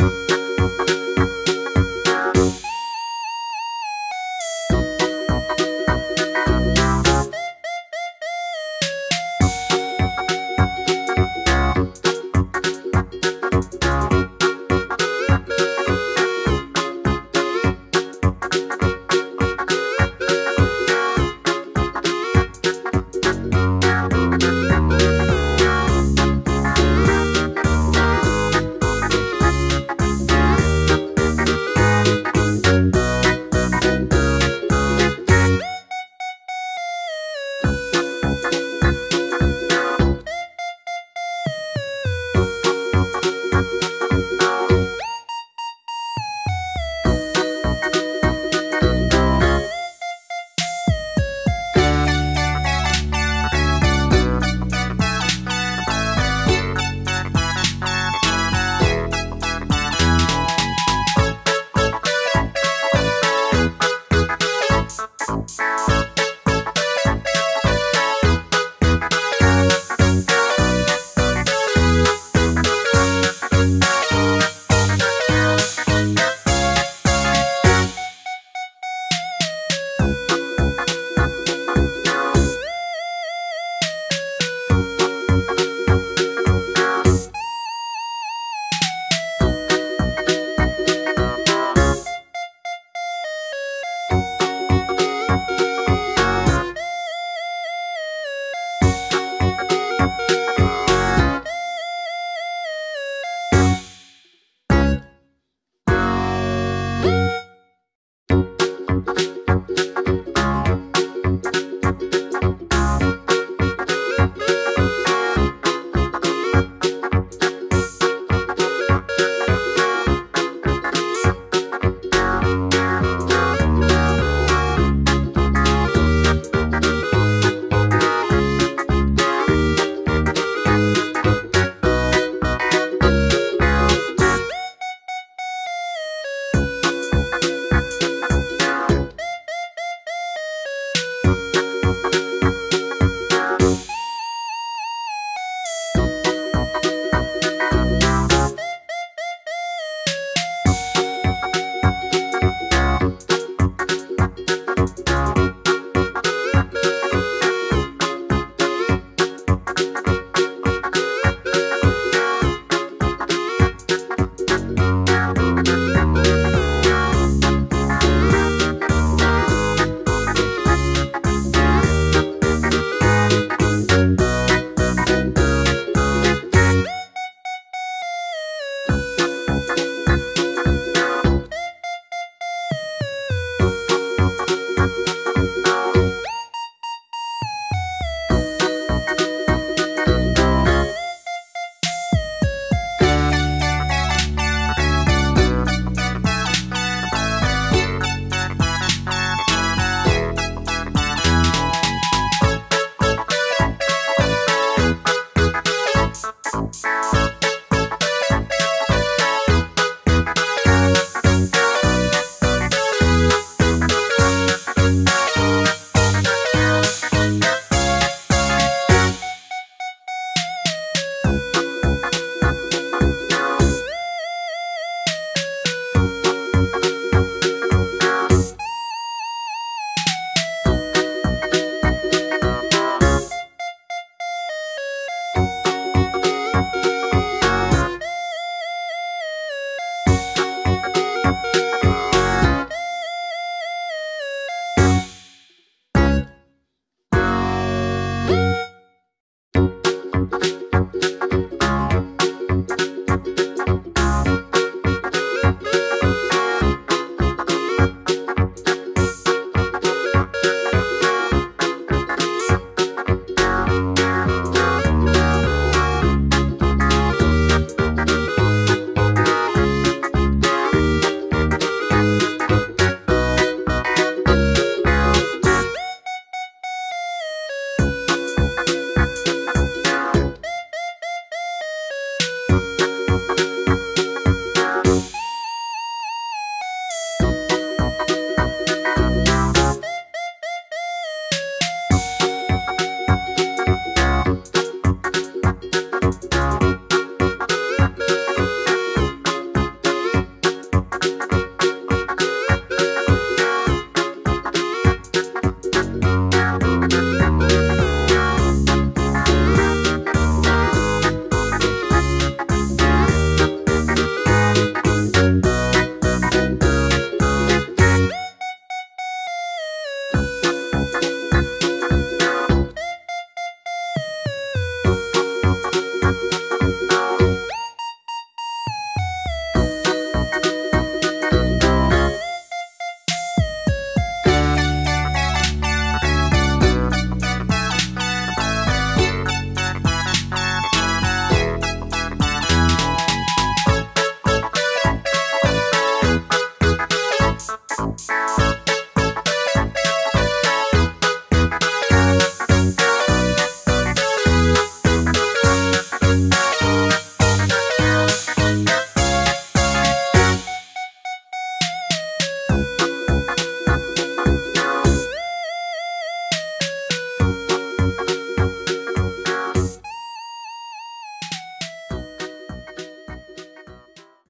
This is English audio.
Música